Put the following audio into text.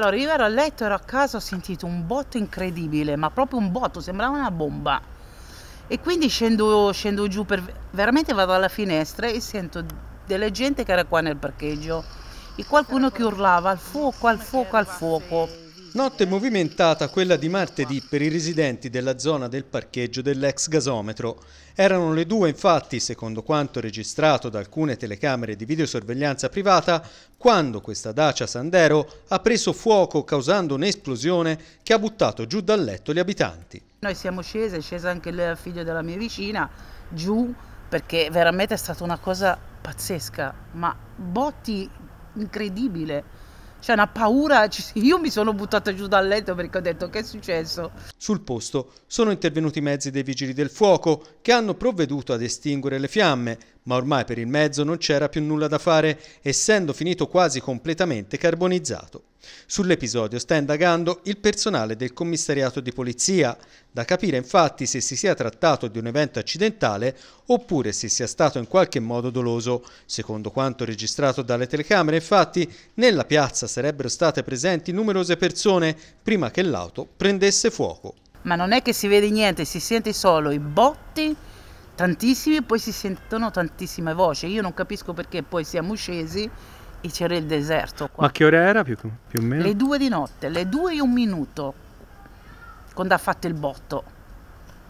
Allora io ero a letto, ero a casa, ho sentito un botto incredibile, ma proprio un botto, sembrava una bomba. E quindi scendo, scendo giù, per, veramente vado alla finestra e sento delle gente che era qua nel parcheggio e qualcuno che urlava al fuoco, al fuoco, al fuoco. Notte movimentata quella di martedì per i residenti della zona del parcheggio dell'ex gasometro. Erano le due infatti, secondo quanto registrato da alcune telecamere di videosorveglianza privata, quando questa Dacia Sandero ha preso fuoco causando un'esplosione che ha buttato giù dal letto gli abitanti. Noi siamo scesi, è scesa anche il figlio della mia vicina, giù, perché veramente è stata una cosa pazzesca, ma botti incredibile c'è una paura, io mi sono buttata giù dal letto perché ho detto che è successo. Sul posto sono intervenuti i mezzi dei vigili del fuoco che hanno provveduto ad estinguere le fiamme, ma ormai per il mezzo non c'era più nulla da fare, essendo finito quasi completamente carbonizzato. Sull'episodio sta indagando il personale del commissariato di polizia, da capire infatti se si sia trattato di un evento accidentale oppure se sia stato in qualche modo doloso. Secondo quanto registrato dalle telecamere, infatti, nella piazza sarebbero state presenti numerose persone prima che l'auto prendesse fuoco. Ma non è che si vede niente, si sente solo i botti tantissimi, poi si sentono tantissime voci. Io non capisco perché poi siamo scesi e c'era il deserto qua. Ma che ora era più, più o meno? Le due di notte, le due e un minuto, quando ha fatto il botto.